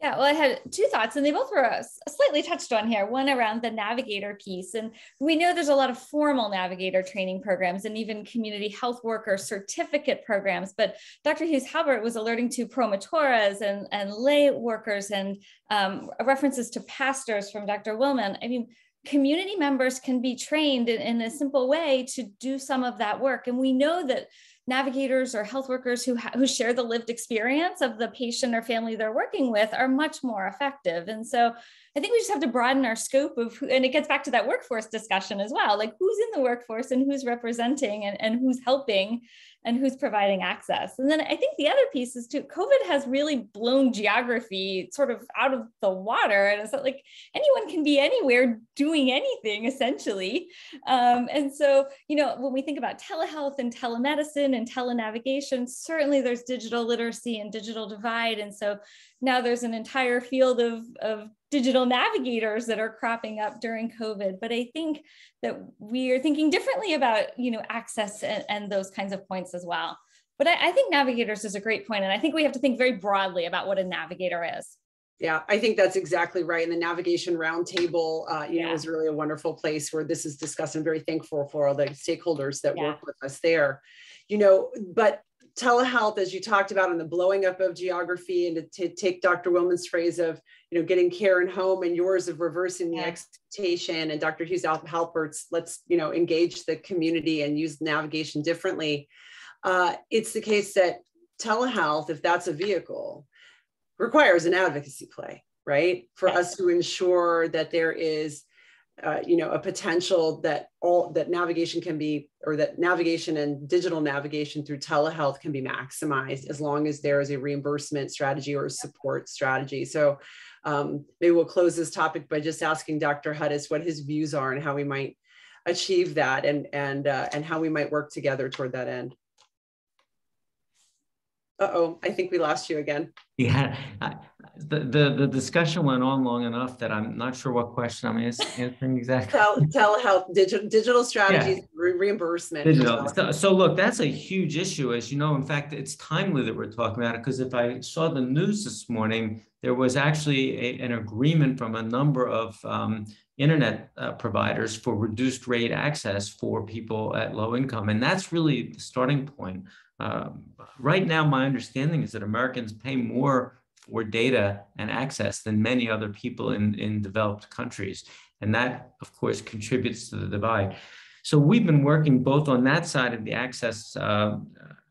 Yeah, well, I had two thoughts, and they both were uh, slightly touched on here. One around the navigator piece. And we know there's a lot of formal navigator training programs and even community health worker certificate programs. But Dr. Hughes Halbert was alerting to promotores and, and lay workers and um, references to pastors from Dr. Willman. I mean, community members can be trained in, in a simple way to do some of that work. And we know that navigators or health workers who, who share the lived experience of the patient or family they're working with are much more effective. And so I think we just have to broaden our scope of who, and it gets back to that workforce discussion as well, like who's in the workforce and who's representing and, and who's helping and who's providing access. And then I think the other piece is too, COVID has really blown geography sort of out of the water. And it's like anyone can be anywhere doing anything essentially. Um, and so, you know, when we think about telehealth and telemedicine and telenavigation, certainly there's digital literacy and digital divide. And so now there's an entire field of, of digital navigators that are cropping up during COVID. But I think that we are thinking differently about, you know, access and, and those kinds of points as well. But I, I, think navigators is a great point, and I think we have to think very broadly about what a navigator is. Yeah, I think that's exactly right. And the navigation roundtable, uh, you yeah. know, is really a wonderful place where this is discussed. I'm very thankful for all the stakeholders that yeah. work with us there. You know, but telehealth, as you talked about, and the blowing up of geography, and to, to, take Dr. Willman's phrase of, you know, getting care in home, and yours of reversing the expectation, and Dr. Hughes Halbert's, let's, you know, engage the community and use navigation differently. Uh, it's the case that telehealth, if that's a vehicle, requires an advocacy play, right? For yes. us to ensure that there is uh, you know a potential that all that navigation can be or that navigation and digital navigation through telehealth can be maximized as long as there is a reimbursement strategy or a support strategy. So um, maybe we'll close this topic by just asking dr Hudis what his views are and how we might achieve that and and uh, and how we might work together toward that end. Uh-oh i think we lost you again. Yeah the, the, the discussion went on long enough that I'm not sure what question I'm answering exactly. Tel, telehealth, digital, digital strategies, yeah. re reimbursement. Digital. So, so, look, that's a huge issue, as you know. In fact, it's timely that we're talking about it because if I saw the news this morning, there was actually a, an agreement from a number of um, internet uh, providers for reduced rate access for people at low income, and that's really the starting point. Um, right now, my understanding is that Americans pay more for data and access than many other people in, in developed countries. And that, of course, contributes to the divide. So we've been working both on that side of the access uh,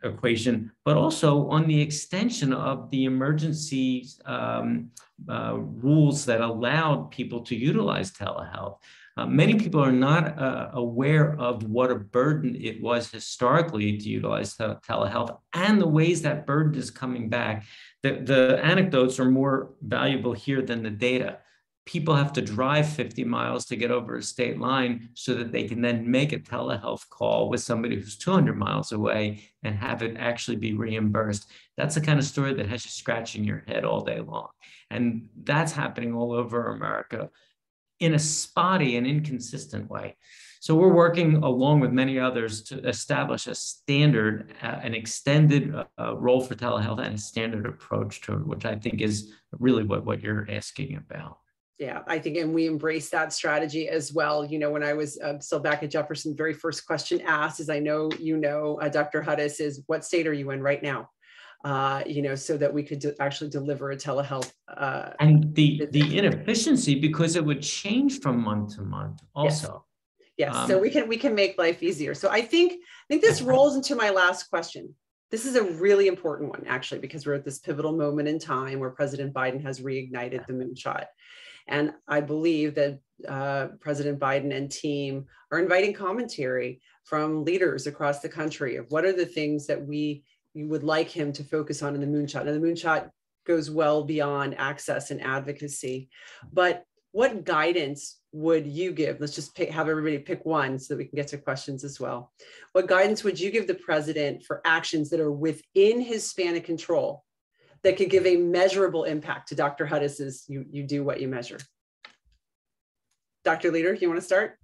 equation, but also on the extension of the emergency um, uh, rules that allowed people to utilize telehealth. Uh, many people are not uh, aware of what a burden it was historically to utilize telehealth and the ways that burden is coming back. The, the anecdotes are more valuable here than the data. People have to drive 50 miles to get over a state line so that they can then make a telehealth call with somebody who's 200 miles away and have it actually be reimbursed. That's the kind of story that has you scratching your head all day long. And that's happening all over America in a spotty and inconsistent way. So we're working along with many others to establish a standard, uh, an extended uh, role for telehealth and a standard approach to it, which I think is really what, what you're asking about. Yeah, I think, and we embrace that strategy as well. You know, when I was uh, still back at Jefferson, very first question asked, as I know you know, uh, Dr. Hudis, is what state are you in right now? Uh, you know, so that we could de- actually deliver a telehealth. Uh, and the the inefficiency because it would change from month to month also. Yes, yes. Um, so we can we can make life easier. So I think I think this rolls into my last question. This is a really important one actually because we're at this pivotal moment in time where President Biden has reignited the moonshot. And I believe that uh, President Biden and team are inviting commentary from leaders across the country of what are the things that we you would like him to focus on in the moonshot. And the moonshot goes well beyond access and advocacy. But what guidance would you give? Let's just pick, have everybody pick one so that we can get to questions as well. What guidance would you give the president for actions that are within his span of control that could give a measurable impact to Dr. Hudis's you, you do what you measure? Dr. Leader, you want to start?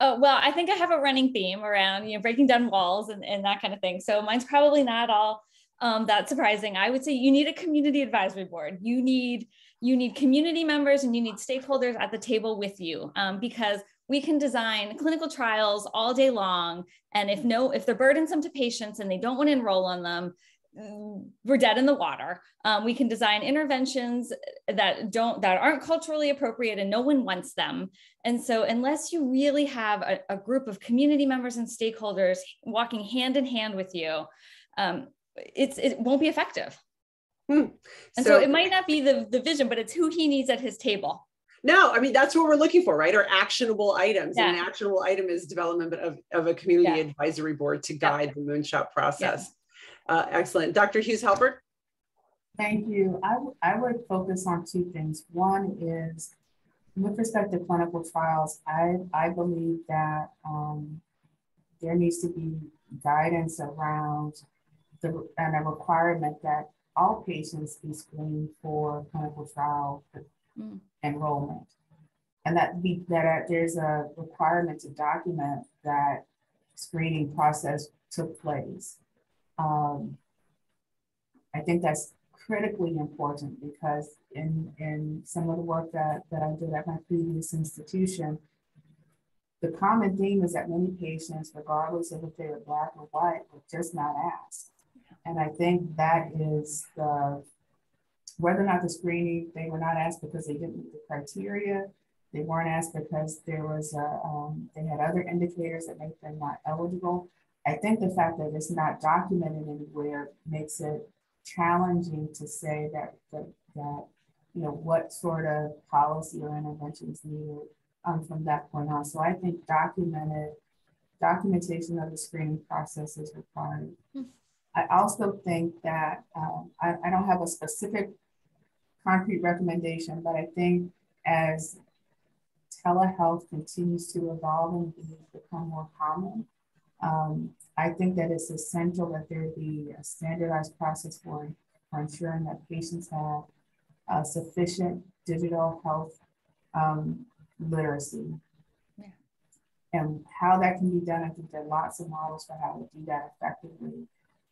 Oh, well, I think I have a running theme around, you know, breaking down walls and, and that kind of thing. So mine's probably not all um, that surprising. I would say you need a community advisory board. You need you need community members and you need stakeholders at the table with you um, because we can design clinical trials all day long. And if no, if they're burdensome to patients and they don't want to enroll on them, we're dead in the water. Um, we can design interventions that don't that aren't culturally appropriate and no one wants them. And so unless you really have a, a group of community members and stakeholders walking hand in hand with you, um, it's it won't be effective. Hmm. And so, so, it might not be the, the vision, but it's who he needs at his table. No, I mean that's what we're looking for, right? Are actionable items. Yeah. And an actionable item is development of, of a community yeah. advisory board to guide yeah. the moonshot process. Uh, excellent. Dr. Hughes Halbert. Thank you. I, I would focus on two things. One is with respect to clinical trials, I, I believe that um, there needs to be guidance around the, and a requirement that all patients be screened for clinical trial mm. enrollment. And that, be, that there's a requirement to document that screening process took place. Um, I think that's critically important because in, in some of the work that, that I did at my previous institution, the common theme is that many patients, regardless of if they were Black or white, were just not asked. And I think that is the, whether or not the screening, they were not asked because they didn't meet the criteria. They weren't asked because there was a, um, they had other indicators that make them not eligible. I think the fact that it's not documented anywhere makes it challenging to say that, that, that you know, what sort of policy or interventions needed um, from that point on. So I think documented documentation of the screening process is required. Hmm. I also think that um, I, I don't have a specific concrete recommendation, but I think as telehealth continues to evolve and become more common, um, I think that it's essential that there be a standardized process for, for ensuring that patients have uh, sufficient digital health um, literacy. Yeah. And how that can be done, I think there are lots of models for how to do that effectively.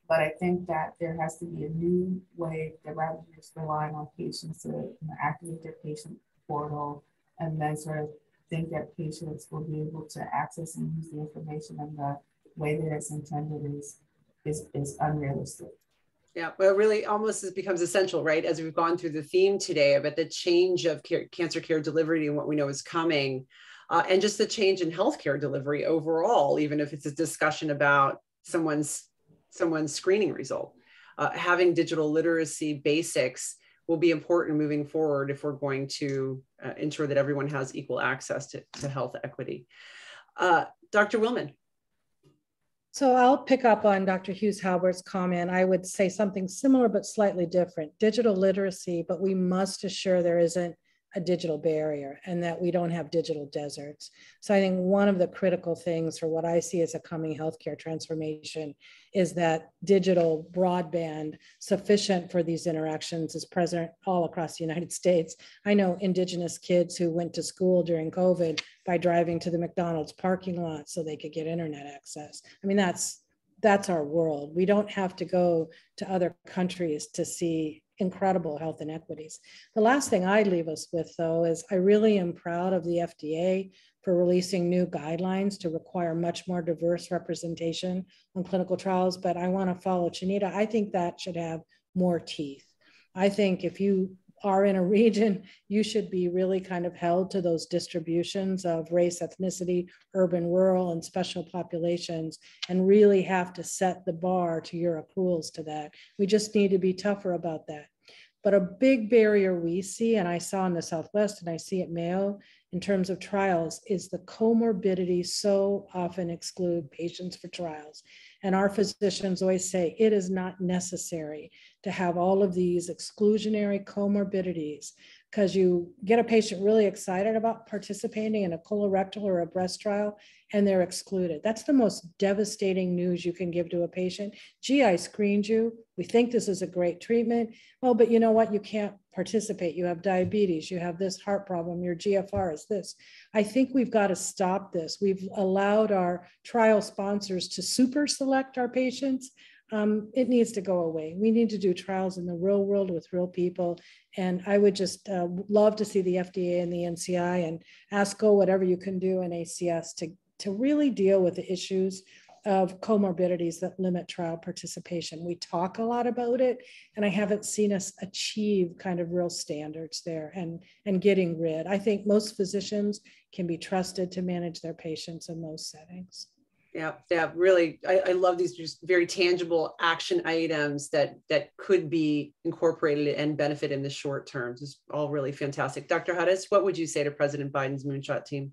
But I think that there has to be a new way that rather than just relying on patients to you know, activate their patient portal and then sort of think that patients will be able to access and use the information in the way that it's intended is is is unrealistic. Yeah, well, really almost it becomes essential, right? As we've gone through the theme today about the change of care, cancer care delivery and what we know is coming, uh, and just the change in healthcare delivery overall, even if it's a discussion about someone's someone's screening result. Uh, having digital literacy basics will be important moving forward if we're going to uh, ensure that everyone has equal access to, to health equity. Uh, Dr. Willman. So I'll pick up on Dr. Hughes Halbert's comment. I would say something similar but slightly different. Digital literacy, but we must assure there isn't a digital barrier and that we don't have digital deserts. So I think one of the critical things for what I see as a coming healthcare transformation is that digital broadband sufficient for these interactions is present all across the United States. I know indigenous kids who went to school during COVID by driving to the McDonald's parking lot so they could get internet access. I mean, that's that's our world. We don't have to go to other countries to see incredible health inequities. The last thing I leave us with, though, is I really am proud of the FDA for releasing new guidelines to require much more diverse representation on clinical trials. But I want to follow Chanita. I think that should have more teeth. I think if you are in a region, you should be really kind of held to those distributions of race, ethnicity, urban, rural, and special populations, and really have to set the bar to your accruals to that. We just need to be tougher about that. But a big barrier we see, and I saw in the Southwest and I see at Mayo in terms of trials, is the comorbidity so often exclude patients for trials. And our physicians always say it is not necessary to have all of these exclusionary comorbidities because you get a patient really excited about participating in a colorectal or a breast trial and they're excluded. That's the most devastating news you can give to a patient. Gee, I screened you. We think this is a great treatment. Oh, but you know what? You can't participate. You have diabetes. You have this heart problem. Your GFR is this. I think we've got to stop this. We've allowed our trial sponsors to super select our patients um, it needs to go away. We need to do trials in the real world with real people. And I would just uh, love to see the FDA and the NCI and ASCO, whatever you can do in ACS to, to really deal with the issues of comorbidities that limit trial participation. We talk a lot about it, and I haven't seen us achieve kind of real standards there and, and getting rid. I think most physicians can be trusted to manage their patients in those settings. Yeah, yeah, really. I, I love these just very tangible action items that that could be incorporated and benefit in the short term. Just all really fantastic. Dr. Hudis, what would you say to President Biden's moonshot team?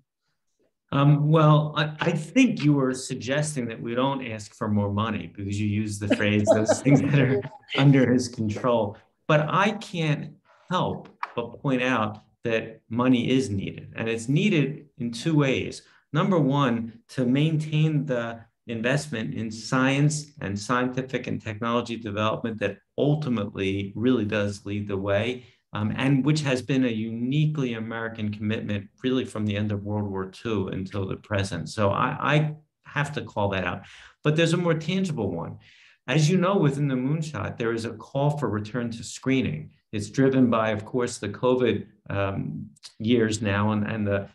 Um, well, I, I, think you were suggesting that we don't ask for more money because you use the phrase those things that are under his control. But I can't help but point out that money is needed, and it's needed in two ways. Number one, to maintain the investment in science and scientific and technology development that ultimately really does lead the way, um, and which has been a uniquely American commitment really from the end of World War II until the present. So I, I have to call that out. But there's a more tangible one. As you know, within the moonshot, there is a call for return to screening. It's driven by, of course, the COVID um, years now and, and the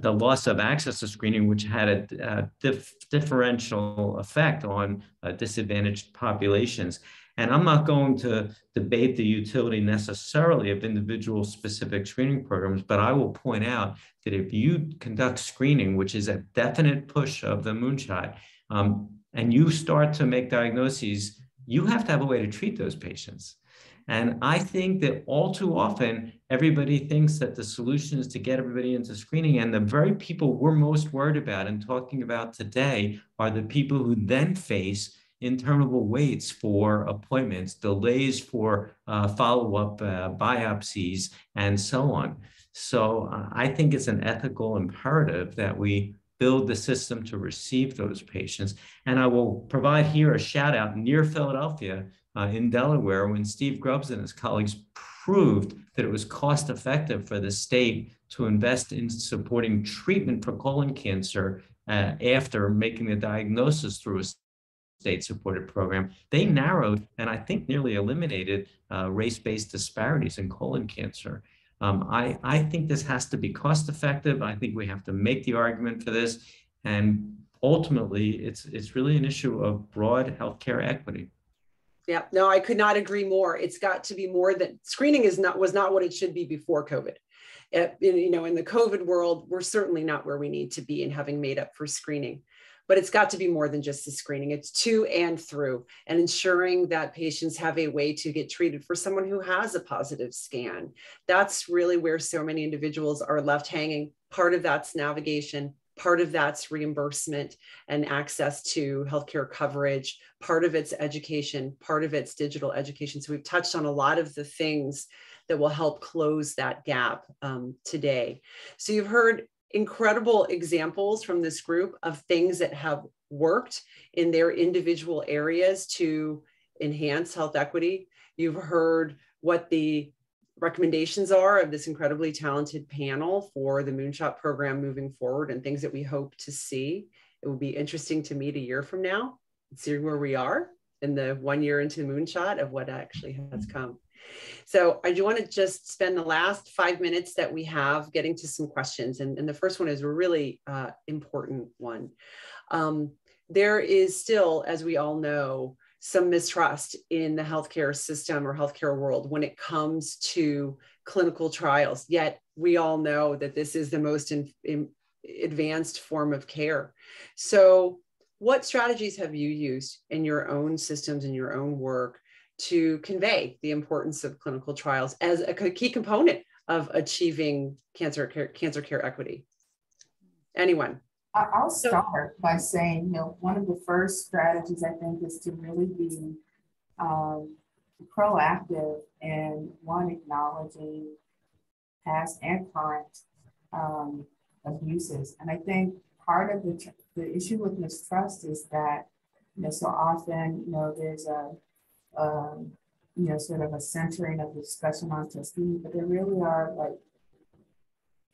the loss of access to screening, which had a, a dif differential effect on uh, disadvantaged populations. And I'm not going to debate the utility necessarily of individual specific screening programs, but I will point out that if you conduct screening, which is a definite push of the moonshot, um, and you start to make diagnoses, you have to have a way to treat those patients. And I think that all too often, everybody thinks that the solution is to get everybody into screening. And the very people we're most worried about and talking about today are the people who then face interminable waits for appointments, delays for uh, follow up uh, biopsies, and so on. So uh, I think it's an ethical imperative that we build the system to receive those patients. And I will provide here a shout out near Philadelphia uh, in Delaware when Steve Grubbs and his colleagues proved that it was cost effective for the state to invest in supporting treatment for colon cancer uh, after making the diagnosis through a state supported program, they narrowed and I think nearly eliminated uh, race based disparities in colon cancer. Um, I, I think this has to be cost effective. I think we have to make the argument for this. And ultimately, it's, it's really an issue of broad healthcare equity. Yeah, no, I could not agree more. It's got to be more than screening is not was not what it should be before COVID. It, you know, in the COVID world, we're certainly not where we need to be in having made up for screening but it's got to be more than just the screening. It's to and through and ensuring that patients have a way to get treated for someone who has a positive scan. That's really where so many individuals are left hanging. Part of that's navigation, part of that's reimbursement and access to healthcare coverage part of it's education part of it's digital education so we've touched on a lot of the things that will help close that gap um, today so you've heard incredible examples from this group of things that have worked in their individual areas to enhance health equity. You've heard what the recommendations are of this incredibly talented panel for the Moonshot program moving forward and things that we hope to see. It will be interesting to meet a year from now and see where we are in the one year into the Moonshot of what actually has come. So I do want to just spend the last five minutes that we have getting to some questions. And, and the first one is a really uh, important one. Um, there is still, as we all know, some mistrust in the healthcare system or healthcare world when it comes to clinical trials. Yet we all know that this is the most in, in advanced form of care. So, what strategies have you used in your own systems in your own work to convey the importance of clinical trials as a key component of achieving cancer care, cancer care equity. Anyone? I'll start by saying, you know, one of the first strategies I think is to really be um, proactive in one acknowledging past and current um, abuses. And I think part of the, the issue with mistrust is that, you know, so often, you know, there's a um, you know, sort of a centering of discussion on Tuskegee, but there really are like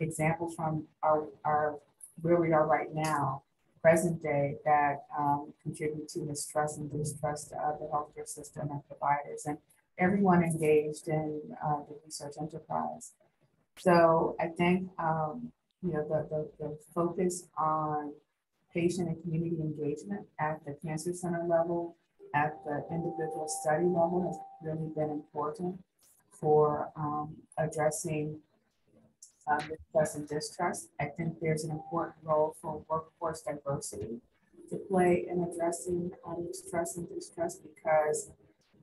examples from our, our where we are right now, present day, that um, contribute to mistrust and distrust of the healthcare system and providers and everyone engaged in uh, the research enterprise. So I think, um, you know, the, the, the focus on patient and community engagement at the cancer center level, at the individual study level has really been important for um, addressing uh, mistrust and distrust. I think there's an important role for workforce diversity to play in addressing um, mistrust and distrust because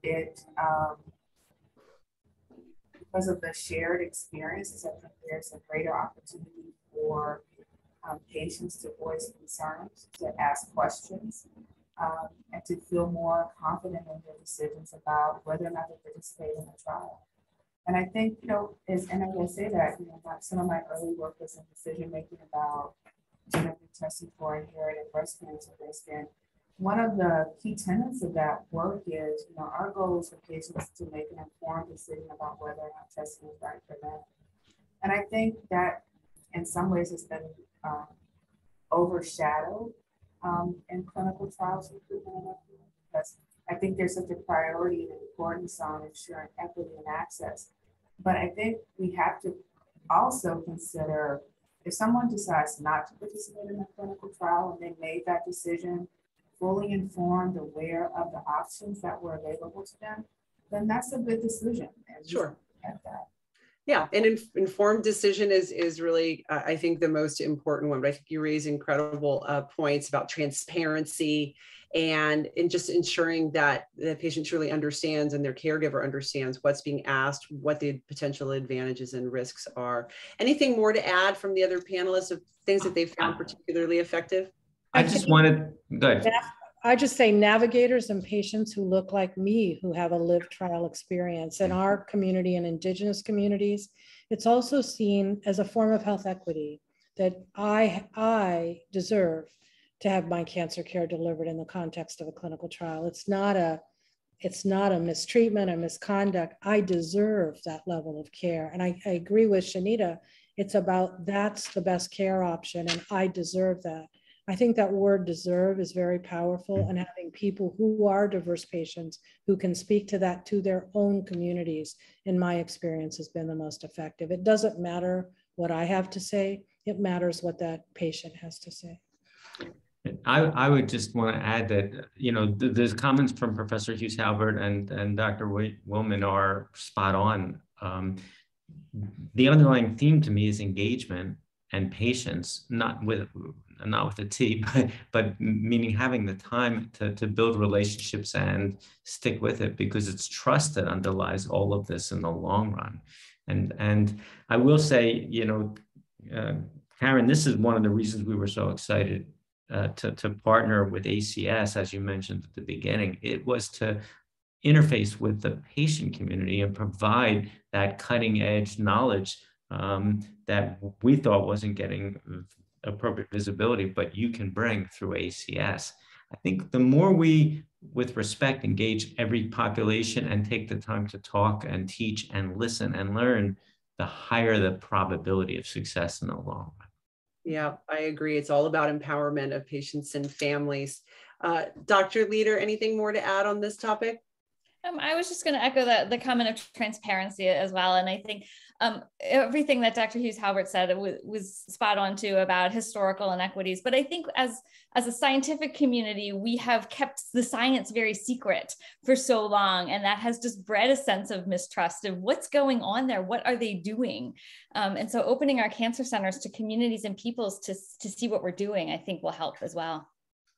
it um, because of the shared experiences, I think there's a greater opportunity for um, patients to voice concerns, to ask questions, um, and to feel more confident in their decisions about whether or not they participate in the trial. And I think, you know, as, and I will say that, you know, some of my early work was in decision making about genetic testing for inherited breast cancer risk. And one of the key tenets of that work is, you know, our goal is for patients to make an informed decision about whether or not testing is right for them. And I think that in some ways has been um, overshadowed um, in clinical trials because I think there's such a priority and importance on ensuring equity and access. But I think we have to also consider if someone decides not to participate in a clinical trial and they made that decision fully informed, aware of the options that were available to them, then that's a good decision. And sure. Yeah, an inf informed decision is is really, uh, I think, the most important one. But I think you raise incredible uh, points about transparency and in just ensuring that the patient truly understands and their caregiver understands what's being asked, what the potential advantages and risks are. Anything more to add from the other panelists of things that they found particularly effective? I just wanted, good. I just say navigators and patients who look like me who have a lived trial experience in our mm-hmm. community and indigenous communities. It's also seen as a form of health equity that I, I deserve to have my cancer care delivered in the context of a clinical trial. It's not a it's not a mistreatment a misconduct. I deserve that level of care. And I, I agree with Chanita. It's about that's the best care option, and I deserve that. I think that word deserve is very powerful, and having people who are diverse patients who can speak to that to their own communities, in my experience, has been the most effective. It doesn't matter what I have to say, it matters what that patient has to say. I, I would just want to add that, you know, the, the comments from Professor Hughes Halbert and, and Dr. Willman are spot on. Um, the underlying theme to me is engagement and patience, not with not with a T, but, but meaning having the time to, to build relationships and stick with it because it's trust that underlies all of this in the long run. And, and I will say, you know, uh, Karen, this is one of the reasons we were so excited uh, to, to partner with ACS, as you mentioned at the beginning, it was to interface with the patient community and provide that cutting edge knowledge um, that we thought wasn't getting appropriate visibility, but you can bring through ACS. I think the more we, with respect, engage every population and take the time to talk and teach and listen and learn, the higher the probability of success in the long run. Yeah, I agree. It's all about empowerment of patients and families. Uh, Dr. Leader, anything more to add on this topic? Um, I was just going to echo the, the comment of transparency as well. And I think um, everything that Dr. Hughes Halbert said was, was spot on too about historical inequities. But I think as, as a scientific community, we have kept the science very secret for so long. And that has just bred a sense of mistrust of what's going on there. What are they doing? Um, and so opening our cancer centers to communities and peoples to, to see what we're doing, I think will help as well.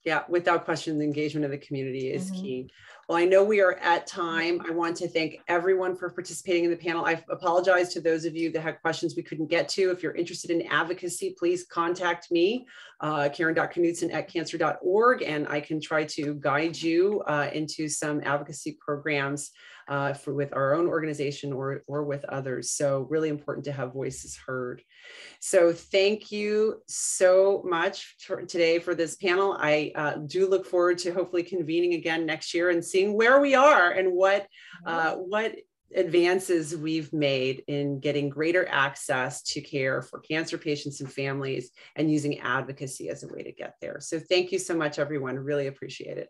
Yeah, without question, the engagement of the community is mm-hmm. key. Well, I know we are at time. I want to thank everyone for participating in the panel. I apologize to those of you that had questions we couldn't get to. If you're interested in advocacy, please contact me, uh, Karen.Knudsen at cancer.org, and I can try to guide you uh, into some advocacy programs uh, for with our own organization or, or with others. So really important to have voices heard. So thank you so much for today for this panel. I uh, do look forward to hopefully convening again next year and seeing where we are and what, uh, what advances we've made in getting greater access to care for cancer patients and families and using advocacy as a way to get there. So thank you so much, everyone. Really appreciate it.